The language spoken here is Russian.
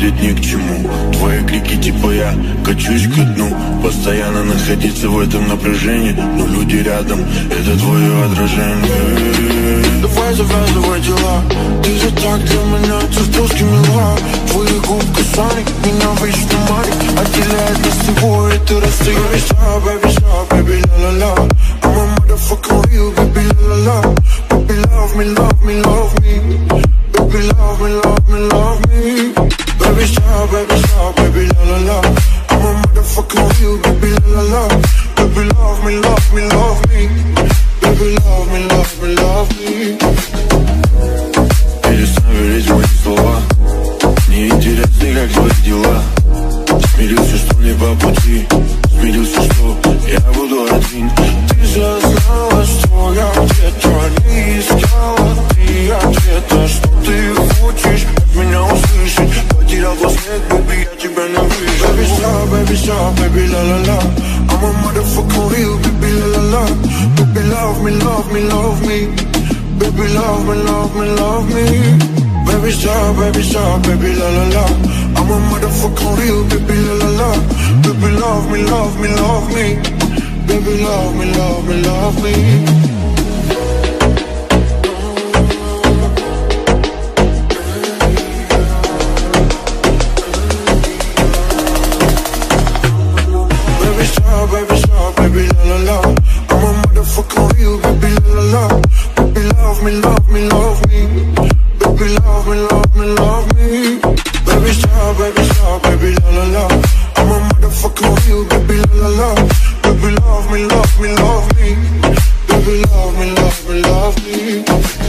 будет ни к чему. Твои крики типа я качусь к дну Постоянно находиться в этом напряжении Но люди рядом, это твое отражение. Давай завязывай дела. Ты же так для меня чертовски мила. Твои губы касания меня вечно манит. Отделяет нас с тобой, расстояние Stop, baby, stop, baby, la-la-la I'm a motherfucking real, baby, la-la-la Baby, love me, love me, love me. Baby, love me, love me, love me Baby, stop, baby, stop, baby, la-la-la I'm a motherfucking real, baby, la-la-la Baby, love me, love me, love me Baby, love me, love me, love me Перестань верить мои слова Неинтересны, как твои дела Смирился, что не по пути Смирился, head, baby, at you brand new bitch. Baby shark, baby shark, baby la la la. I'm a motherfucking real, baby la la la. Baby love me, love me, love me. Baby love me, love me, love me. Baby shark, baby shark, baby la la la. I'm a motherfucking real, baby la la la. Baby love me, love me, love me. Baby love me, love me, love me. La Baby, love me, love me, love me. Baby, love me, love me, love me. Baby, stop, baby, stop, baby, la la la. I'm a motherfucking real, baby, la la la. Baby, love me, love me, love me. Baby, love me, love me, love me